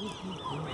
Mm-hmm.